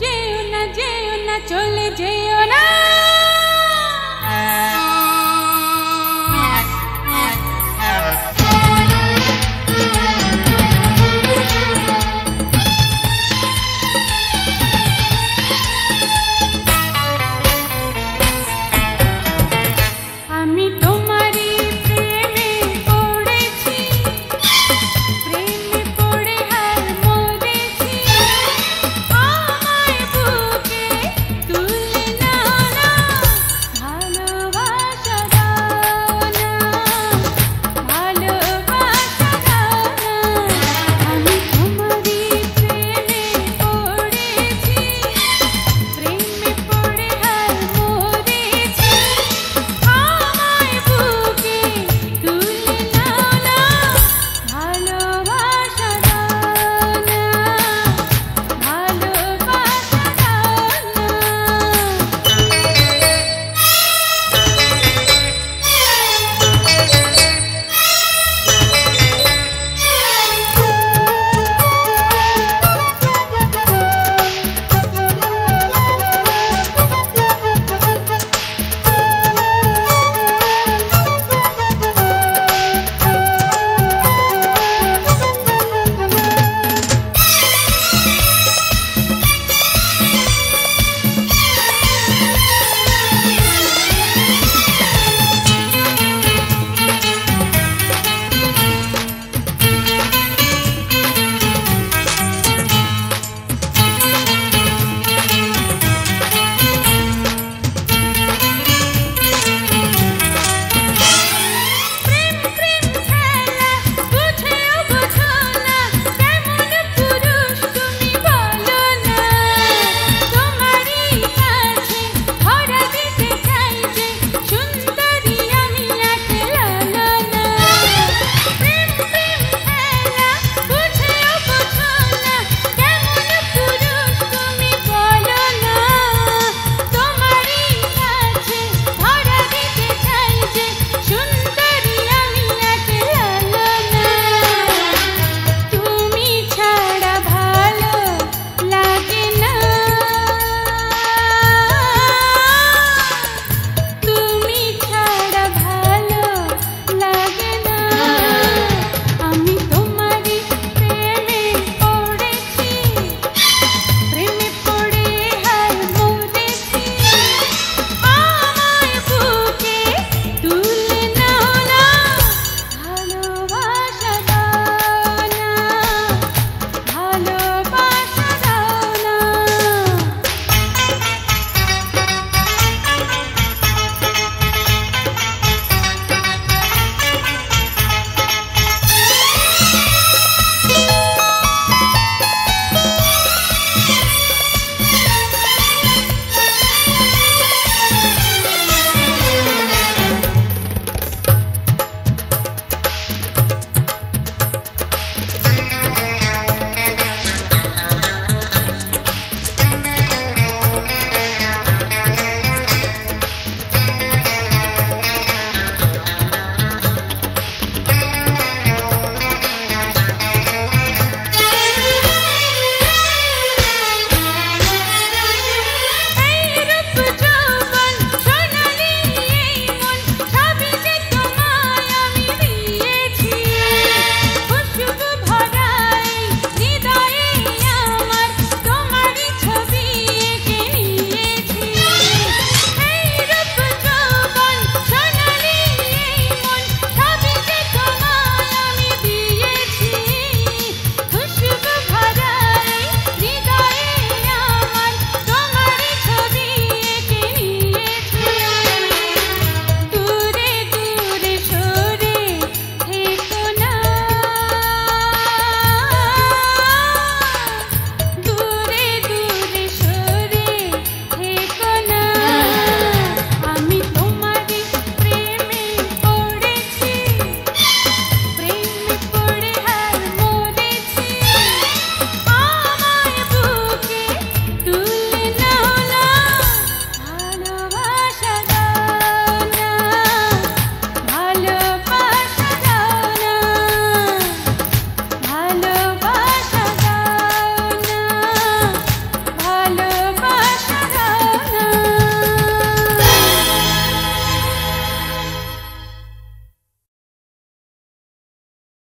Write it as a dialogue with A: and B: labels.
A: Jeyuna, Jeyuna, Chola.